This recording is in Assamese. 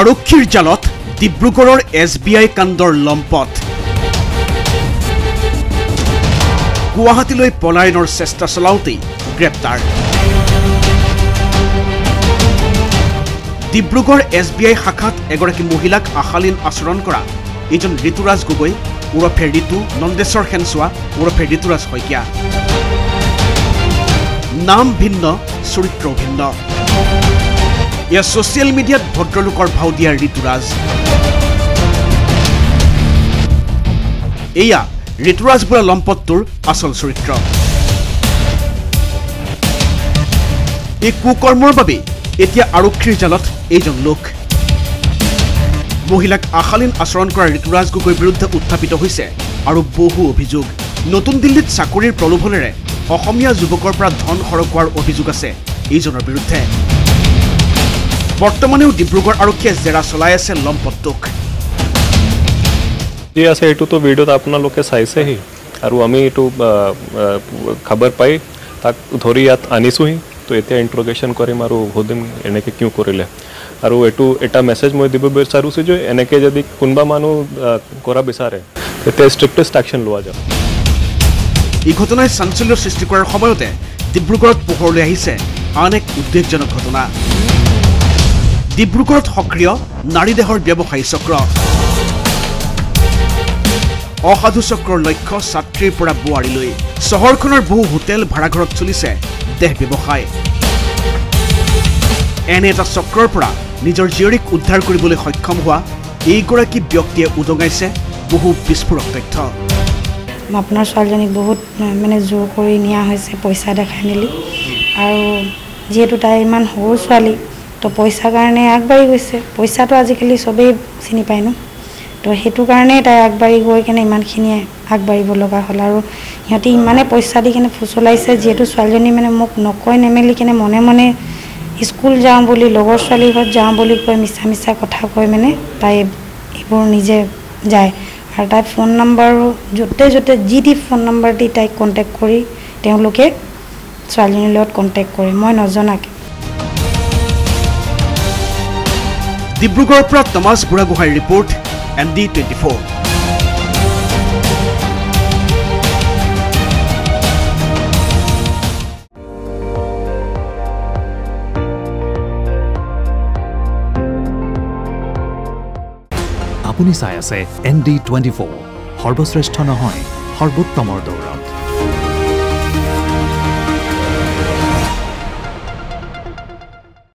আৰক্ষীৰ জালত ডিব্ৰুগড়ৰ এছ বি আই কাণ্ডৰ লম্পট। গুৱাহাটীলৈ পলায়নৰ চেষ্টা চলাওঁতেই গ্ৰেপ্তাৰ। ডিব্ৰুগড় এছ বি আই শাখাত এগৰাকী মহিলাক আশালীন আচৰণ কৰা এইজন ঋতুৰাজ গগৈ ওৰফে ঋতু নন্দেশ্বৰ সেনচোৱা ওৰফে ঋতুৰাজ শইকীয়া। নাম ভিন্ন চৰিত্ৰ ভিন্ন। এয়া ছচিয়েল মিডিয়াত ভদ্ৰলোকৰ ভাও দিয়া ঋতুৰাজ। এয়া ঋতুৰাজ বোলা লম্পটটোৰ আচল চৰিত্ৰ। এই কুকৰ্মৰ বাবে এতিয়া আৰক্ষীৰ জালত এইজন লোক। মহিলাক আশালীন আচৰণ কৰা ঋতুৰাজ গগৈৰ বিৰুদ্ধে উত্থাপিত হৈছে আৰু বহু অভিযোগ। নতুন দিল্লীত চাকৰিৰ প্ৰলোভনেৰে অসমীয়া যুৱকৰ পৰা ধন সৰকোৱাৰ অভিযোগ আছে। এইজনৰ বিৰুদ্ধে। বৰ্তমানেও ডিব্ৰুগড় আৰক্ষীয়ে জেৰা চলাই আছে লম্পটটোক যি আছে এইটোতো ভিডিঅ'ত আপোনালোকে চাইছেহি আৰু আমি এইটো খবৰ পাই তাক ধৰি ইয়াত আনিছোঁহি। তো এতিয়া ইণ্ট্ৰগেশ্যন কৰিম আৰু সুধিম এনেকৈ কিয় কৰিলে। আৰু এইটো এটা মেছেজ মই দিব বিচাৰিছোঁ যে এনেকৈ যদি কোনোবা মানুহ কৰা বিচাৰে তেতিয়া ষ্ট্ৰিক্টেষ্ট একশ্যন লোৱা যাব এই ঘটনাই চাঞ্চল্য সৃষ্টি কৰাৰ সময়তে ডিব্ৰুগড়ত পোহৰলৈ আহিছে আন এক উদ্বেগজনক ঘটনা। ডিব্ৰুগড়ত সক্ৰিয় নাৰী দেহৰ ব্যৱসায়ী চক্ৰ। অসাধু চক্ৰৰ লক্ষ্য ছাত্ৰীৰ পৰা বোৱাৰীলৈ। চহৰখনৰ বহু হোটেল ভাড়াঘৰত চলিছে দেহ ব্যৱসায়। এনে এটা চক্ৰৰ পৰা নিজৰ জীয়ৰীক উদ্ধাৰ কৰিবলৈ সক্ষম হোৱা এইগৰাকী ব্যক্তিয়ে উদঙাইছে বহু বিস্ফোৰক তথ্য। আপোনাৰ ছোৱালীজনীক বহুত মানে জোৰ কৰি নিয়া হৈছে পইচা দেখাই মেলি। আৰু যিহেতু তাই ইমান সৰু ছোৱালী তো পইচাৰ কাৰণে আগবাঢ়ি গৈছে। পইচাটো আজিকালি চবেই চিনি পায় ন? তো সেইটো কাৰণেই তাই আগবাঢ়ি গৈ কেনে ইমানখিনিয়ে আগবাঢ়িব লগা হ'ল আৰু সিহঁতি ইমানে পইচা দি কেনে ফুচলাইছে যিহেতু ছোৱালীজনী মানে মোক নকয় নেমেলি কেনে মনে মনে স্কুল যাওঁ বুলি লগৰ ছোৱালীৰ ঘৰত যাওঁ বুলি কৈ মিছা মিছা কথা কৈ মানে তাই এইবোৰ নিজে যায়। আৰু তাই ফোন নম্বৰো য'তে য'তে যি টি ফোন নম্বৰ দি তাইক কণ্টেক্ট কৰি তেওঁলোকে ছোৱালীজনীৰ লগত কণ্টেক্ট কৰে। মই নজনাকৈ। ডিব্ৰুগড়ৰ পৰা তমাছ বুঢ়াগোহাঁইৰ report N D twenty four. আপুনি চাই আছে এন ডি টুৱেণ্টি ফ'ৰ। সৰ্বশ্ৰেষ্ঠ নহয় সৰ্বোত্তমৰ দৌৰা